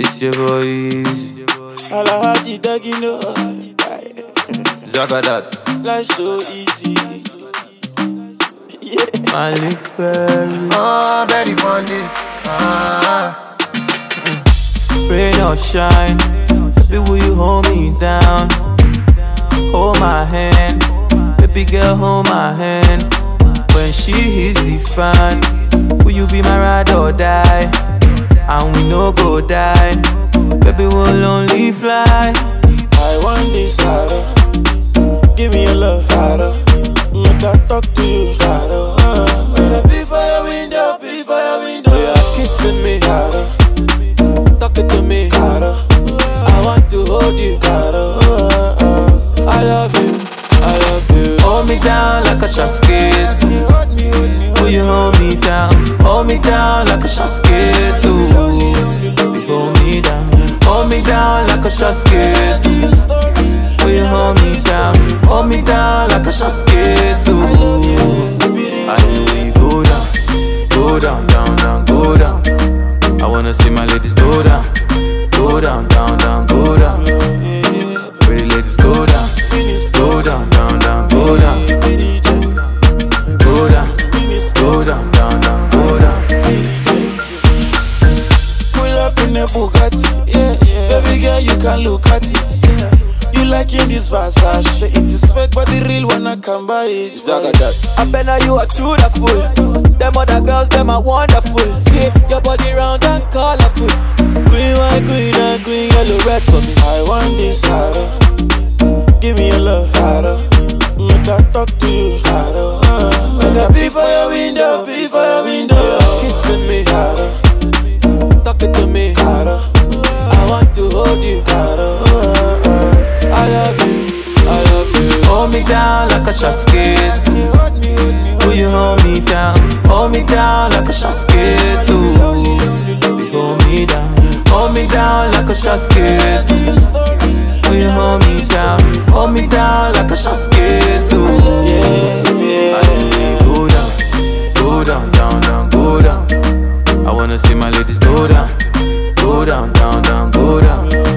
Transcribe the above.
It's your boy Eazi. Alhaji Dagino. Zagadat. Life so easy. Yeah. Malik Berry. Oh, Betty on this. Ah, Rain or shine. Baby, will you hold me down? Hold my hand. Baby girl, hold my hand. When she hits the fan, will you be my ride or die? And we no go die. Baby, we'll only fly. I want this harder. Give me your love harder. Make I talk to you harder. Uh, uh. Be for your window, be for your window. You are kissing me harder. Talking to me harder. I want to hold you harder. Uh. I love you, I love you. Hold me down like a shot a short skirt. me. Will you hold me down? Hold me down like a skate. Ooh. I know you go down, go down, down, down, go down. I wanna see my ladies go down, go down, down, down, go down. Pretty ladies go down, go down, down, down, go down, go down, go down, down, down, go down. Pull up in a Bugatti, yeah. Baby girl, you can look at it. You like liking this Versace? It is fake, but the real one I can buy it. Zagadat. I bet now you are true the fool. Them other girls, them are wonderful. See your body round and colorful. Green, white, green, and green, yellow, red for me. I want this harder. Give me your love harder. Make I talk to you harder. Uh, make I be for your window, be for your window. You're kissing me harder. Talking to me me down like a short skirt. Will you hold me down? Hold me down like a short skirt. Baby, hold me down. Hold me down like a short skirt. Will you hold me down? Hold me down like a short skirt. Yeah, yeah. Go down, go down, down, down, go down. I wanna see my ladies go down, go down, down, down, go down.